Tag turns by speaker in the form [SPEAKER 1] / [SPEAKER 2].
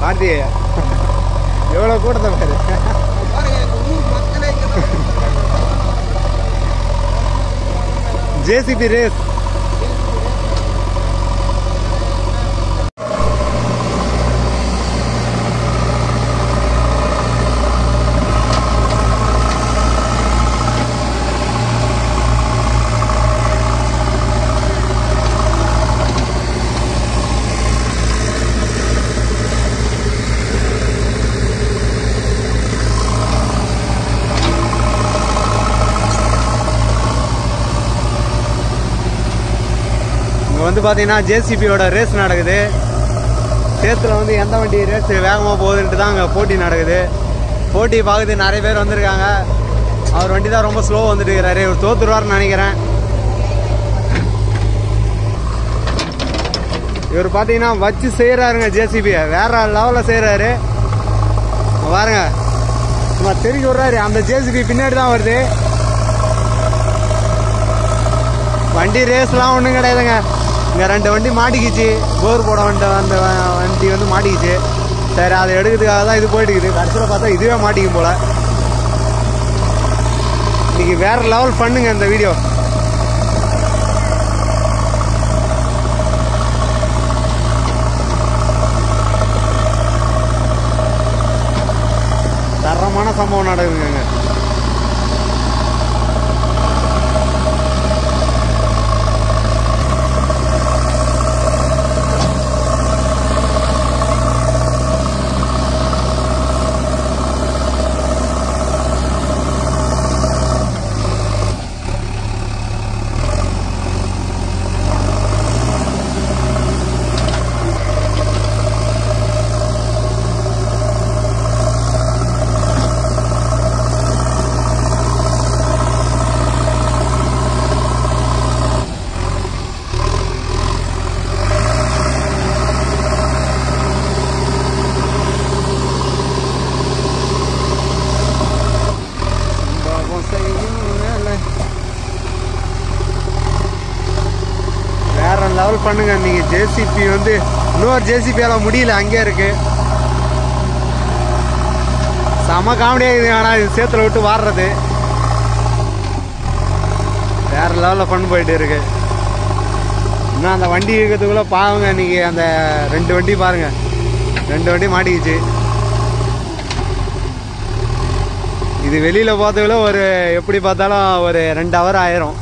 [SPEAKER 1] பாரதி எவ்வளோ கூட்டத்தை பாரு. ஜேசிபி ரேஸ் வந்து பார்த்தீங்கன்னா ஜேசிபியோட ரேஸ் நடக்குது. சேத்துல வந்து எந்த வண்டி ரேஸ் வேகமாக போகுதுன்ட்டு தான் அங்கே போட்டி நடக்குது. போட்டி பார்க்குது நிறைய பேர் வந்திருக்காங்க. அவர் வண்டி தான் ரொம்ப ஸ்லோ வந்துட்டு இருக்கிறாரு இவர் தோத்துருவார்னு நினைக்கிறேன். இவர் பார்த்தீங்கன்னா வச்சு செய்கிறாருங்க ஜேசிபியை வேற லெவலில் செய்கிறாரு பாருங்க. சும்மா தெரிஞ்சு விட்றாரு. அந்த ஜேசிபி பின்னாடி தான் வருது. வண்டி ரேஸ்லாம் ஒன்றும் கிடையாதுங்க. இங்கே ரெண்டு வண்டி மாட்டிக்கிச்சு. போர் போட வண்டி அந்த வ- வண்டி வந்து மாட்டிக்கிச்சு. சரி அதை எடுக்கிறதுக்காக தான் இது போயிட்டுக்குது. கடைசியில் பார்த்தா இதுவே மாட்டிக்கும் போல. இன்னைக்கு வேற லெவல் பண்ணுங்க இந்த வீடியோ தரமான சம்பவம் நடக்குங்க பண்ணுங்க. நீங்க ஜேசிபி வந்து இன்னொரு ஜேசிபியால முடியல அங்கே இருக்கு. செம காமெடியா இருக்குது ஆனா இது சேத்துல விட்டு வாடுறது. வேற லெவலில் ஃபன் போயிட்டு இருக்கு. இன்னும் அந்த வண்டி இருக்கிறதுக்குள்ள பாவங்க இன்னைக்கு அந்த ரெண்டு வண்டி பாருங்க. ரெண்டு வண்டி மாட்டிக்கிச்சு. இது வெளியில பார்த்ததுல ஒரு எப்படி பார்த்தாலும் ஒரு ரெண்டு ஹவர் ஆயிரும்.